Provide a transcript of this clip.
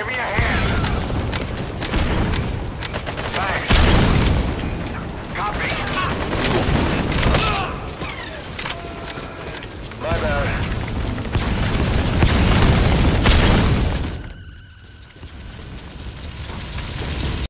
Give me a hand.